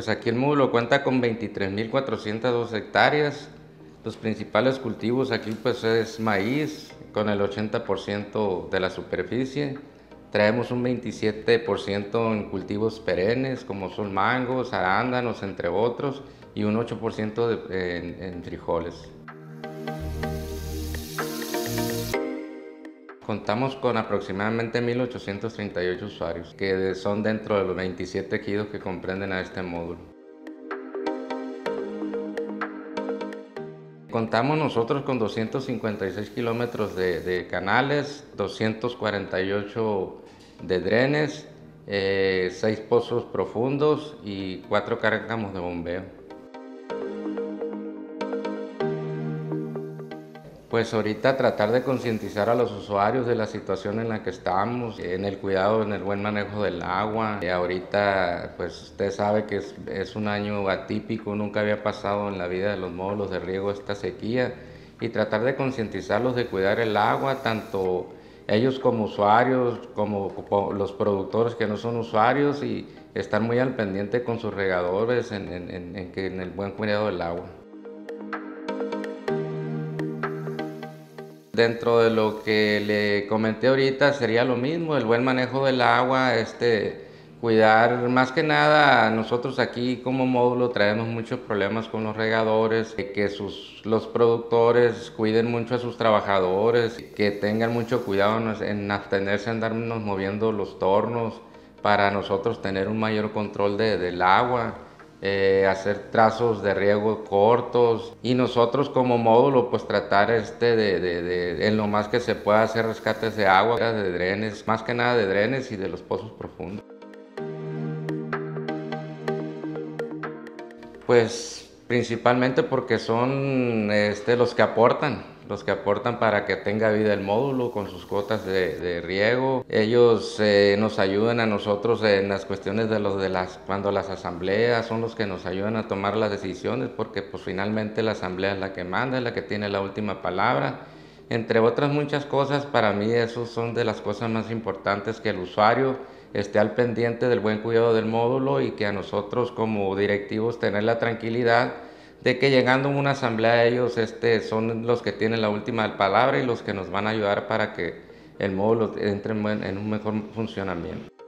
Pues aquí el módulo cuenta con 23.402 hectáreas. Los principales cultivos aquí pues es maíz con el 80% de la superficie. Traemos un 27% en cultivos perennes como son mangos, arándanos, entre otros, y un 8% en, en frijoles. Contamos con aproximadamente 1.838 usuarios, que son dentro de los 27 ejidos que comprenden a este módulo. Contamos nosotros con 256 kilómetros de, canales, 248 de drenes, 6 eh, pozos profundos y 4 cárcamos de bombeo. Pues ahorita tratar de concientizar a los usuarios de la situación en la que estamos, en el cuidado, en el buen manejo del agua. Y ahorita, pues usted sabe que es, un año atípico, nunca había pasado en la vida de los módulos de riego esta sequía. Y tratar de concientizarlos de cuidar el agua, tanto ellos como usuarios, como los productores que no son usuarios y estar muy al pendiente con sus regadores en, en el buen cuidado del agua. Dentro de lo que le comenté ahorita sería lo mismo, el buen manejo del agua, este, cuidar más que nada, nosotros aquí como módulo traemos muchos problemas con los regadores, que sus, los productores cuiden mucho a sus trabajadores, que tengan mucho cuidado en abstenerse a andarnos moviendo los tornos para nosotros tener un mayor control de, del agua. Eh, hacer trazos de riego cortos y nosotros como módulo pues tratar este de, de, en lo más que se pueda hacer rescates de agua, de drenes, más que nada de drenes y de los pozos profundos. Pues principalmente porque son este, los que aportan, los que aportan para que tenga vida el módulo con sus cuotas de, riego. Ellos eh, nos ayudan a nosotros en las cuestiones de los de las cuando las asambleas son los que nos ayudan a tomar las decisiones porque pues finalmente la asamblea es la que manda, es la que tiene la última palabra. Entre otras muchas cosas, para mí eso son de las cosas más importantes que el usuario esté al pendiente del buen cuidado del módulo y que a nosotros como directivos tener la tranquilidad de que llegando a una asamblea ellos este, son los que tienen la última palabra y los que nos van a ayudar para que el módulo entre en un mejor funcionamiento.